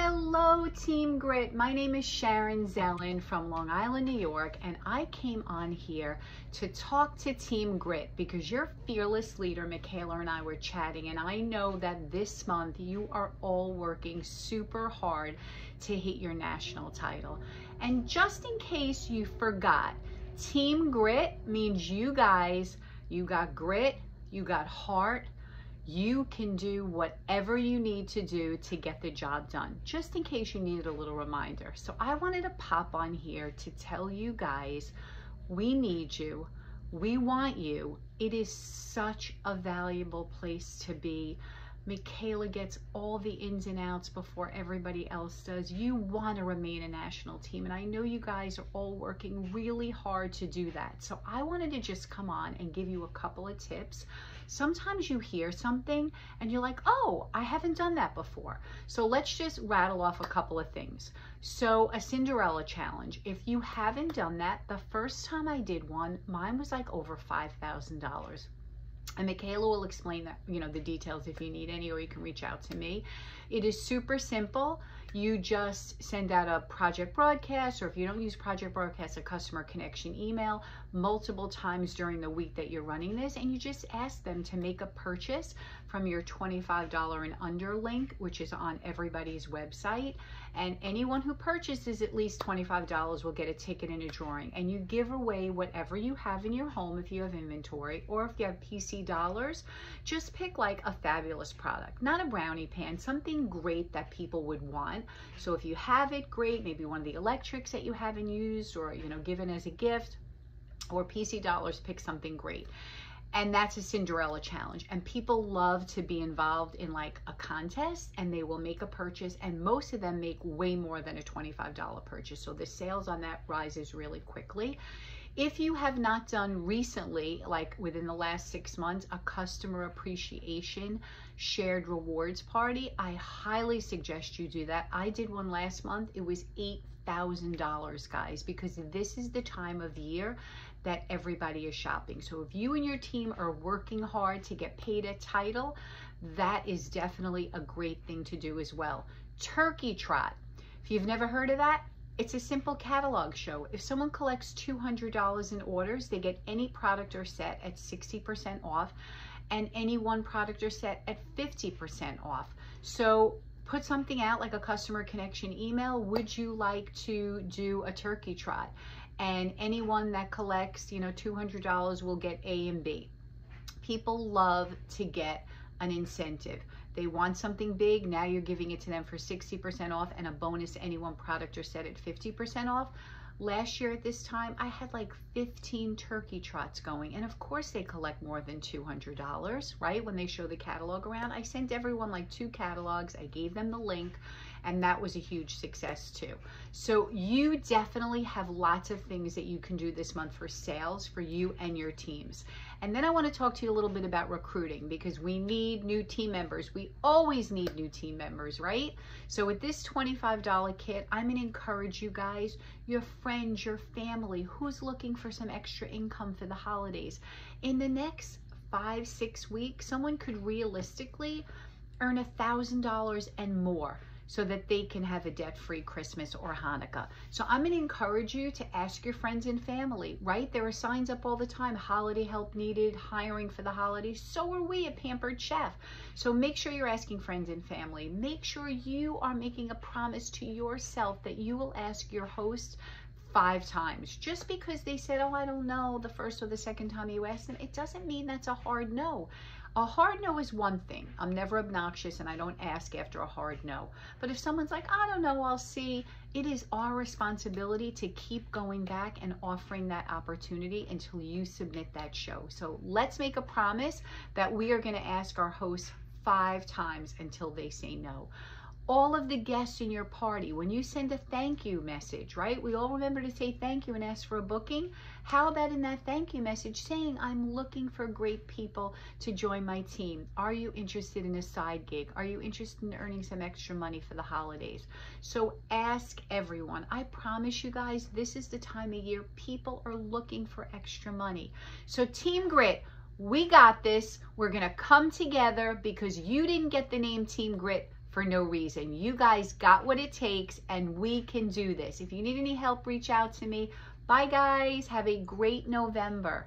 Hello, Team Grit. My name is Sharon Zelen from Long Island, New York, and I came on here to talk to Team Grit because your fearless leader, Michaela, and I were chatting, and I know that this month you are all working super hard to hit your national title. And just in case you forgot, Team Grit means you guys, you got grit, you got heart, you can do whatever you need to do to get the job done, just in case you needed a little reminder. So I wanted to pop on here to tell you guys, we need you. We want you. It is such a valuable place to be. Michaela gets all the ins and outs before everybody else does. You want to remain a national team, and I know you guys are all working really hard to do that. So I wanted to just come on and give you a couple of tips Sometimes you hear something and you're like, oh, I haven't done that before. So let's just rattle off a couple of things. So a Cinderella challenge. If you haven't done that, the first time I did one, mine was like over $5,000. And Michaela will explain that, you know, the details if you need any, or you can reach out to me. It is super simple you just send out a project broadcast, or if you don't use project broadcast, a customer connection email multiple times during the week that you're running this, and you just ask them to make a purchase from your $25 and under link, which is on everybody's website. And anyone who purchases at least $25 will get a ticket in a drawing. And you give away whatever you have in your home if you have inventory, or if you have PC dollars, just pick like a fabulous product, not a brownie pan, something great that people would want. So if you have it, great, maybe one of the electrics that you haven't used or, you know, given as a gift, or PC dollars, pick something great and that's a Cinderella challenge. And people love to be involved in like a contest and they will make a purchase and most of them make way more than a $25 purchase. So the sales on that rises really quickly. If you have not done recently, like within the last six months, a customer appreciation shared rewards party, I highly suggest you do that. I did one last month. It was $8,000, guys, because this is the time of year that everybody is shopping. So if you and your team are working hard to get paid a title, that is definitely a great thing to do as well. Turkey Trot. If you've never heard of that, it's a simple catalog show. If someone collects $200 in orders, they get any product or set at 60% off and any one product or set at 50% off. So put something out like a customer connection email. Would you like to do a turkey trot? and anyone that collects, you know, $200 will get A and B. People love to get an incentive. They want something big, now you're giving it to them for 60% off and a bonus anyone product or set at 50% off. Last year at this time, I had like 15 turkey trots going. And of course they collect more than $200, right? When they show the catalog around, I sent everyone like two catalogs. I gave them the link and that was a huge success too. So you definitely have lots of things that you can do this month for sales for you and your teams. And then I want to talk to you a little bit about recruiting because we need new team members. We always need new team members, right? So with this $25 kit, I'm going to encourage you guys, your friends, your family, who's looking for some extra income for the holidays. In the next five, six weeks, someone could realistically earn a $1,000 and more so that they can have a debt-free Christmas or Hanukkah. So I'm going to encourage you to ask your friends and family, right? There are signs up all the time, holiday help needed, hiring for the holidays. So are we at Pampered Chef. So make sure you're asking friends and family. Make sure you are making a promise to yourself that you will ask your host five times. Just because they said, oh, I don't know, the first or the second time you asked them, it doesn't mean that's a hard no. A hard no is one thing. I'm never obnoxious and I don't ask after a hard no. But if someone's like, I don't know, I'll see, it is our responsibility to keep going back and offering that opportunity until you submit that show. So let's make a promise that we are going to ask our hosts five times until they say no all of the guests in your party, when you send a thank you message, right? We all remember to say thank you and ask for a booking. How about in that thank you message saying, I'm looking for great people to join my team. Are you interested in a side gig? Are you interested in earning some extra money for the holidays? So ask everyone. I promise you guys, this is the time of year people are looking for extra money. So Team Grit, we got this. We're going to come together because you didn't get the name Team Grit for no reason. You guys got what it takes and we can do this. If you need any help, reach out to me. Bye guys. Have a great November.